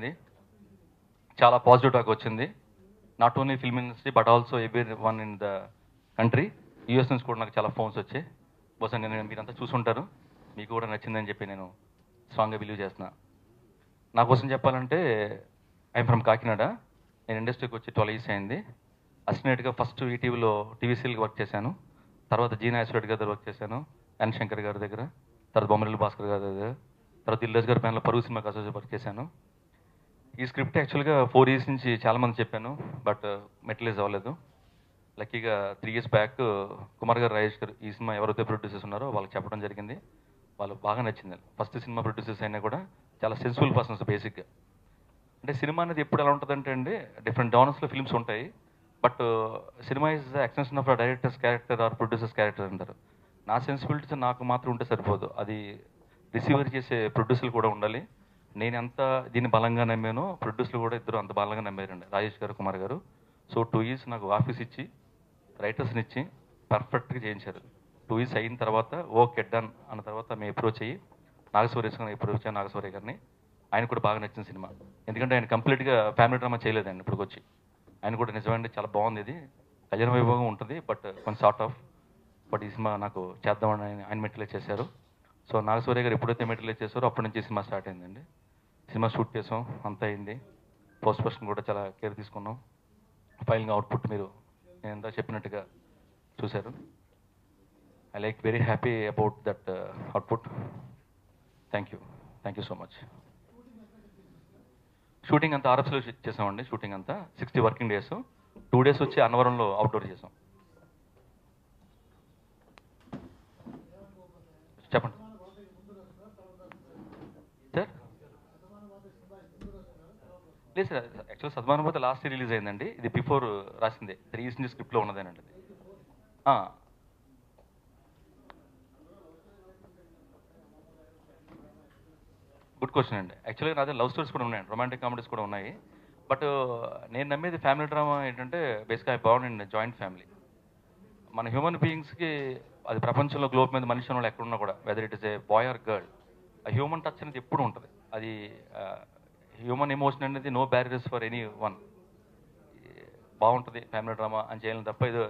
జరిగింది చాలా positive talk వచ్చింది. Not only film industry but also every one in the country US నుంచి కూడా నాకు చాలా ఫోన్స్ వచ్చాయి. బహుశా నేను మీరంతా చూసుంటారు. మీకు కూడా నచ్చిందని చెప్పి నేను స్ట్రాంగ్గా బిలీవ్ చేస్తున్నా. నా కోసం చెప్పాలంటే ఐఎమ్ ఫ్రమ్ కాకినాడ. నేను ఇండస్ట్రీకి వచ్చి ట్వెల్వ్ ఇయర్స్ అయింది. అసినేట్గా ఫస్ట్ ఈటీవీలో టీవీసీఎల్కి వర్క్ చేశాను. తర్వాత జీనా నాగేశ్వర గారి దగ్గర వర్క్ చేశాను. ఎన్ శంకర్ గారి దగ్గర. తర్వాత బొమ్మరిల్లు భాస్కర్ గారి దగ్గర. తర్వాత దిల్రాజ్ గారి పైన పరుగు సినిమాకి అసోసియేట్ వర్క్ చేశాను. ఈ స్క్రిప్ట్ యాక్చువల్గా ఫోర్ ఇయర్స్ నుంచి చాలా మంది చెప్పాను బట్ uh, మెటలైజ్ అవ్వలేదు. లక్కీగా త్రీ ఇయర్స్ బ్యాక్ కుమార్ గారు రాజేష్ గారు ఈ సినిమా ఎవరైతే ప్రొడ్యూసర్స్ ఉన్నారో వాళ్ళకి చెప్పడం జరిగింది. వాళ్ళు బాగా నచ్చింది. ఫస్ట్ సినిమా ప్రొడ్యూసర్స్ అయినా కూడా చాలా సెన్సిబుల్ పర్సన్స్ బేసిక్గా అంటే సినిమా అనేది ఎప్పుడు ఎలా ఉంటుందంటే అండి డిఫరెంట్ డానర్స్లో ఫిల్మ్స్ ఉంటాయి. But uh, cinema is the extension of director's character or producer's character అంటారు. నా సెన్సిబిలిటీస్ నాకు మాత్రం ఉంటే సరిపోదు. అది రిసీవర్ చేసే ప్రొడ్యూసర్లు కూడా ఉండాలి. నేను ఎంత దీన్ని బలంగా నమ్మానో ప్రొడ్యూసర్లు కూడా ఇద్దరు అంత బలంగా నమ్మారండి. రాజేష్ గారు కుమార్ గారు. సో టూ ఇయర్స్ నాకు ఆఫీస్ ఇచ్చి రైటర్స్ని ఇచ్చి పర్ఫెక్ట్గా చేయించారు. టూ ఇయర్స్ అయిన తర్వాత ఓకే డన్ అన్న తర్వాత మేము అప్రోచ్ అయ్యి నాగశౌర్య గారిని అప్రోచ్ అయ్యి నాగశౌర్య గారిని. ఆయన కూడా బాగా నచ్చిన సినిమా. ఎందుకంటే ఆయన కంప్లీట్గా ఫ్యామిలీ డ్రామా చేయలేదండి ఇప్పుడు వచ్చి ఆయన కూడా నిజమంటే చాలా బాగుంది ఇది. కళ్యాణ వైభవం ఉంటుంది బట్ కొంచెం సార్ట్ ఆఫ్ బట్ ఈ సినిమా నాకు చేద్దామని ఆయన మెట్లే చేశారు. సో నాగసూర్య గారు ఎప్పుడైతే మెటీరియల్ చేశారో అప్పటి నుంచి సినిమా స్టార్ట్ అయిందండి. సినిమా షూట్ చేసాం అంతా అయింది. పోస్ట్ పర్సన్ కూడా చాలా కేర్ తీసుకున్నాం. ఫైనల్గా అవుట్పుట్ మీరు నేను ఎంత చెప్పినట్టుగా చూశారు. I like very happy about that output thank you thank you so much shooting అంతా ఆర్ఎఫ్స్లో చేసామండి షూటింగ్ అంతా. Sixty working days two days వచ్చి అన్నవరంలో అవుట్డోర్ చేసాం. చెప్పండి సార్ లేదు సార్ యాక్చువల్ సద్మానుభూతి లాస్ట్ రిలీజ్ అయిందండి. ఇది బిఫోర్ రాసిందే. త్రీ ఇయర్స్ నుంచి స్క్రిప్ట్లో ఉన్నదేనండి అది గుడ్ క్వశ్చన్ అండి. యాక్చువల్గా నాదే లవ్ స్టోరీస్ కూడా ఉన్నాయండి. రొమాంటిక్ కామెడీస్ కూడా ఉన్నాయి. బట్ నేను నమ్మేది ఫ్యామిలీ డ్రామా ఏంటంటే బేసిక్గా ఐ బాగుండ్ జాయింట్ ఫ్యామిలీ మన హ్యూమన్ బీయింగ్స్కి అది ప్రపంచంలో గ్లోబ్ మీద మనిషి వాళ్ళు ఎక్కడున్నా కూడా whether it is a boy or girl ఆ హ్యూమన్ టచ్ అనేది ఎప్పుడు ఉంటుంది. అది హ్యూమన్ ఎమోషన్ అనేది no barriers for any one బాగుంటుంది ఫ్యామిలీ డ్రామా అని చేయాలని తప్ప ఏదో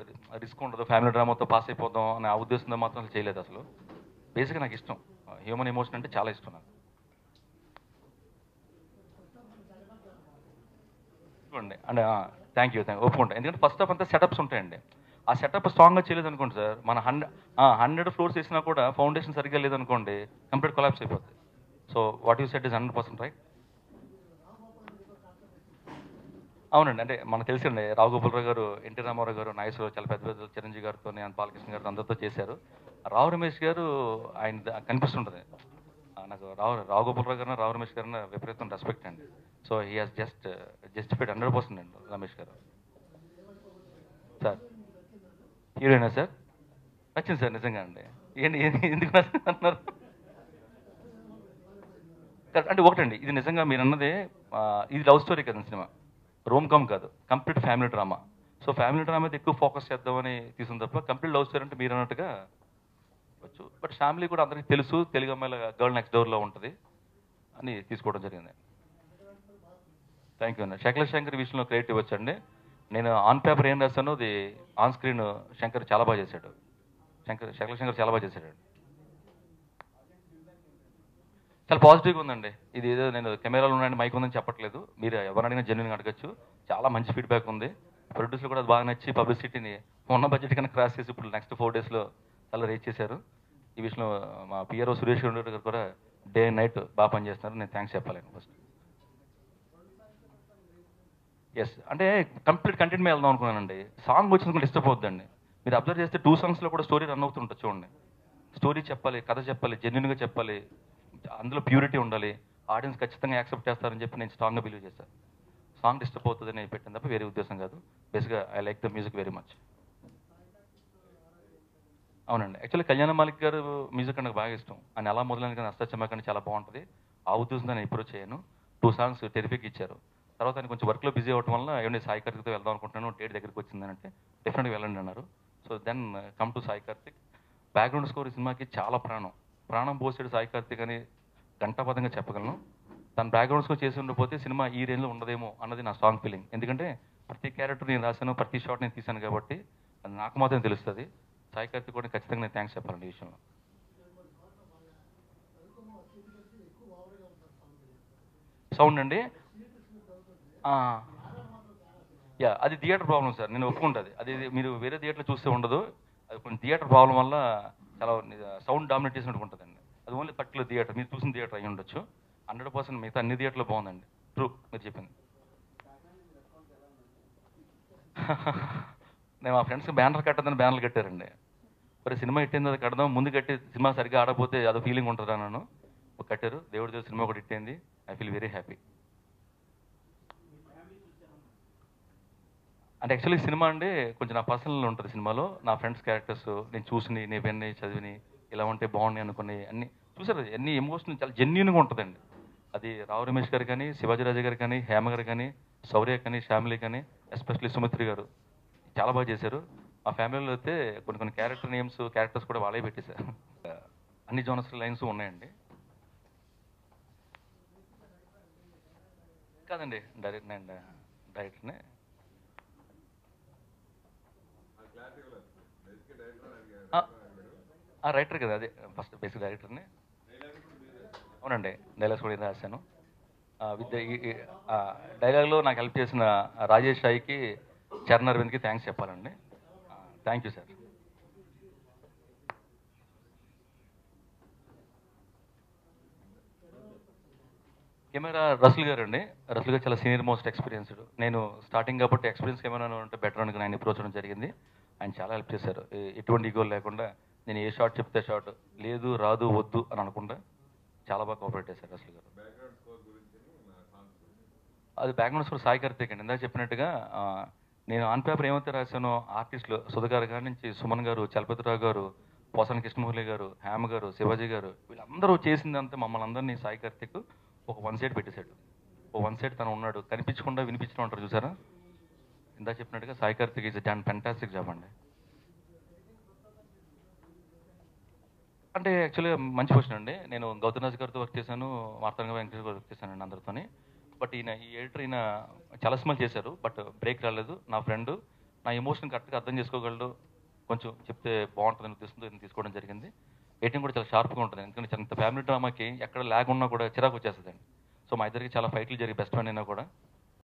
రిస్క్ ఉండదు. ఫ్యామిలీ డ్రామాతో పాస్ అయిపోతాం అనే ఆ ఉద్దేశంతో మాత్రం అసలు చేయలేదు అసలు. బేసిక్గా నాకు ఇష్టం. హ్యూమన్ ఎమోషన్ అంటే చాలా ఇష్టం నాకు. చూడండి అంటే థ్యాంక్ యూ థ్యాంక్ ఒప్పుకుంటా. ఎందుకంటే ఫస్ట్ ఆఫ్ అంతా సెటప్స్ ఉంటాయండి. ఆ సెటప్ స్ట్రాంగ్గా చేయలేదు అనుకోండి సార్ మన హండ్రెడ్ హండ్రెడ్ ఫ్లోర్స్ వేసినా కూడా ఫౌండేషన్ సరిగ్గా లేదనుకోండి కంప్లీట్ కొలాప్స్ అయిపోతుంది so what you set is hundred percent right అవునండి. అంటే మనకు తెలిసిండే రావు గోపాలరావు గారు ఎన్టీ రామారావు గారు నాగేశ్వరరావు చాలా పెద్ద పెద్ద చిరంజీవి గారితో బాలకృష్ణ గారితో అందరితో చేశారు. రావు రమేష్ గారు ఆయన కనిపిస్తుంటుంది. నాకు రావు రావు గోపాలరావు గారు రావు రమేష్ గారు విపరీతం రెస్పెక్ట్ అండి. So he has just justified hundred percent అండి రమేష్ గారు. సార్ హీరోయినా సార్? నచ్చింది సార్ నిజంగా అండి. ఏంటి ఎందుకు నచ్చింది అంటున్నారు? అంటే ఒకటండి ఇది నిజంగా మీరు అన్నదే ఇది లవ్ స్టోరీ కదండి సినిమా. రోమ్కామ్ కాదు complete family drama. So family drama అయితే ఎక్కువ ఫోకస్ చేద్దామని తీసుకున్న తప్ప కంప్లీట్ లవ్ స్టోరీ అంటే మీరు అన్నట్టుగా వచ్చు. బట్ ఫ్యామిలీ కూడా అందరికీ తెలుసు తెలుగు అమ్మాయిల గర్ల్ నెక్స్ట్ డోర్లో ఉంటుంది అని తీసుకోవడం జరిగింది. థ్యాంక్ యూ అండి శకల శంకర్ విషయంలో క్రెడిట్ ఇవ్వచ్చండి. నేను ఆన్ పేపర్ ఏం రాశానో అది ఆన్ స్క్రీన్ శంకర్ చాలా బాగా చేశాడు. శంకర్ శకల శంకర్ చాలా బాగా చేశాడు చాలా పాజిటివ్గా ఉందండి. ఇది ఏదో నేను కెమెరాలో ఉన్నాయని మైక్ ఉందని చెప్పట్లేదు. మీరు ఎవరు అడిగినా జెన్యున్గా అడగచ్చు. చాలా మంచి ఫీడ్బ్యాక్ ఉంది. ప్రొడ్యూసర్ కూడా బాగా నచ్చి పబ్లిసిటీని ఉన్న బడ్జెట్ కన్నా క్రాస్ చేసి ఇప్పుడు నెక్స్ట్ ఫోర్ డేస్లో చాలా రేజ్ చేశారు. ఈ విషయంలో మా పిఆర్ఓ సురేష్ గౌడ్ గారు కూడా డే అండ్ నైట్ బాగా పనిచేస్తున్నారు నేను థ్యాంక్స్ చెప్పాలి ఫస్ట్ ఎస్ అంటే కంప్లీట్ కంటెంట్ మీద వెళ్దాం అనుకున్నానండి. సాంగ్ వచ్చింది డిస్టర్బ్ అవుతుందండి మీరు అబ్జర్వ్ చేస్తే టూ సాంగ్స్లో కూడా స్టోరీ రన్ అవుతుంటుంది చూడండి. స్టోరీ చెప్పాలి కథ చెప్పాలి జెన్యున్గా చెప్పాలి. అందులో ప్యూరిటీ ఉండాలి. ఆడియన్స్ ఖచ్చితంగా యాక్సెప్ట్ చేస్తారని చెప్పి నేను స్ట్రాంగ్గా బిలీవ్ చేశాను సాంగ్ డిస్టర్బ్ అవుతుంది నేను పెట్టిన తప్ప వేరే ఉద్దేశం కాదు. బేసిక్గా I like the music very much. అవునండి. యాక్చువల్లీ కళ్యాణ మాలిక్ గారు మ్యూజిక్ అంటే నాకు బాగా ఇష్టం. ఆయన ఎలా మొదలైన కానీ అష్టచమ్మ కానీ చాలా బాగుంటుంది. ఆ ఉద్దేశంతో నేను ఇప్పుడు చేయను. టూ సాంగ్స్ టెరిఫిక్ ఇచ్చారు. తర్వాత ఆయన కొంచెం వర్క్లో బిజీ అవ్వడం వల్ల ఏమైనా సాయి కార్తిక్తో వెళ్దాం అనుకుంటున్నాను. డేట్ దగ్గరికి వచ్చిందని అంటే డెఫినెట్గా వెళ్ళండి అన్నారు. So then come to Sai Karthik. Background score ఈ సినిమాకి చాలా ప్రాణం. ప్రాణం పోసాడు సాయి కార్తిక్ అని గంటాపదంగా చెప్పగలను. తన బ్యాక్గ్రౌండ్ స్కోర్ చేసి ఉండిపోతే సినిమా ఈ రేంజ్లో ఉండదేమో అన్నది నా స్ట్రాంగ్ ఫీలింగ్ ఎందుకంటే ప్రతి క్యారెక్టర్ నేను రాశాను ప్రతి షాట్ నేను తీశాను కాబట్టి అది నాకు మాత్రం తెలుస్తుంది. సాయి కార్తిక్ కూడా ఖచ్చితంగా నేను థ్యాంక్స్ చెప్పాలండి ఈ విషయంలో. సౌండ్ అండి? యా అది థియేటర్ ప్రాబ్లం సార్. నేను ఒప్పుకుంటుంది. అది మీరు వేరే థియేటర్లో చూస్తే ఉండదు. అది కొంచెం థియేటర్ ప్రాబ్లం వల్ల చాలా సౌండ్ డామినేట్ చేసినట్టు ఉంటుంది. అది ఓన్లీ తక్కువ థియేటర్ మీరు చూసిన థియేటర్ అయి ఉండొచ్చు. హండ్రెడ్ పర్సెంట్ మిగతా అన్ని థియేటర్లో బాగుందండి. ట్రూ మీరు చెప్పింది. నేను మా ఫ్రెండ్స్ బ్యానర్ కట్టదని బ్యానర్లు కట్టారండి. మరి సినిమా ఇట్టింది అది కడదాం ముందు కట్టి సినిమా సరిగ్గా ఆడకపోతే అదో ఫీలింగ్ ఉంటుందా నన్ను కట్టారు దేవుడి దేవుడు సినిమా ఒకటి ఇట్టింది ఐ ఫీల్ వెరీ హ్యాపీ అంటే యాక్చువల్లీ సినిమా అండి కొంచెం నా పర్సనల్ ఉంటుంది సినిమాలో. నా ఫ్రెండ్స్ క్యారెక్టర్స్ నేను చూసిని నేను విన్ని చదివిని ఇలా ఉంటే బాగున్నాయి అనుకుని అన్ని చూసారు? అన్ని ఎమోషన్ చాలా జెన్యున్గా ఉంటుందండి. అది రావు రమేష్ గారు కానీ శివాజీరాజు గారు కానీ హేమ గారు కానీ శౌర్య కానీ శ్యామిలి కానీ ఎస్పెషల్లీ సుమిత్రి గారు చాలా బాగా చేశారు. మా ఫ్యామిలీలో అయితే కొన్ని కొన్ని క్యారెక్టర్ నేమ్స్ క్యారెక్టర్స్ కూడా వాళ్ళే పెట్టేశారు. అన్ని జోనస్ లైన్స్ ఉన్నాయండి. కాదండి డైరెక్ట్ నేను డైరెక్ట్నే రైటర్ కదా అదే ఫస్ట్ బేసిక్ డైరెక్టర్ని అవునండి డైలాగ్స్ కూడా నేను రాశాను. విత్ డైలాగ్లో నాకు హెల్ప్ చేసిన రాజేష్ రాయ్కి చరణ్ అరవింద్కి థ్యాంక్స్ చెప్పాలండి. Thank you sir camera Rasul గారు అండి రసుల్ గారు చాలా సీనియర్ మోస్ట్ ఎక్స్పీరియన్స్డ్ నేను స్టార్టింగ్ కాబట్టి ఎక్స్పీరియన్స్ కెమెరా ఉంటే బెటర్ అనుకుని ఆయన అప్రోచ్ చేయడం జరిగింది. ఆయన చాలా హెల్ప్ చేశారు. ఎటువంటి ఈగోలు లేకుండా నేను ఏ షాట్ చెప్తే షాట్ లేదు రాదు వద్దు అని అనకుండా చాలా బాగా కోఆపరేట్ చేశారు రసుల్ గారు. అది బ్యాక్గ్రౌండ్ స్కోర్ సాయి కార్తిక్ అండి ఇందాక చెప్పినట్టుగా నేను ఆన్ పేపర్ ఏమైతే రాశానో ఆర్టిస్టులు సుధగారు గారి నుంచి సుమన్ గారు చలపతిరావు గారు పోసాని కృష్ణమురళి గారు హేమ గారు శివాజీ గారు వీళ్ళందరూ చేసిందంతా మమ్మల్ని అందరినీ సాయి కార్తిక్ ఒక వన్ సైడ్ పెట్టేశాడు. ఒక వన్ సైడ్ తను ఉన్నాడు. కనిపించకుండా వినిపించడం ఉంటారు చూసారా? ఇందాక చెప్పినట్టుగా Sai Karthik is done fantastic job అండి. అంటే యాక్చువల్గా మంచి క్వశ్చన్ అండి. నేను గౌతమరాజు గారితో వర్క్ చేశాను మార్తాంగ వెంకటేశ్వర గారు వర్క్ చేశానండి అందరితోని. బట్ ఈయన ఈ ఎడిటర్ ఈయన చాలా స్మాల్ చేశారు బట్ బ్రేక్ రాలేదు. నా ఫ్రెండ్ నా ఎమోషన్ కరెక్ట్గా అర్థం చేసుకోగలడు కొంచెం చెప్తే బాగుంటుందని ఉద్దేశంతో ఈయన తీసుకోవడం జరిగింది. ఎయిటింగ్ కూడా చాలా షార్ప్గా ఉంటుంది ఎందుకంటే ఇంత ఫ్యామిలీ డ్రామాకి ఎక్కడ ల్యాగ్ ఉన్నా కూడా చిరాకు వచ్చేస్తుందండి. సో మా ఇద్దరికి చాలా ఫైట్లు జరిగి బెస్ట్ ఫ్రెండ్ అయినా కూడా.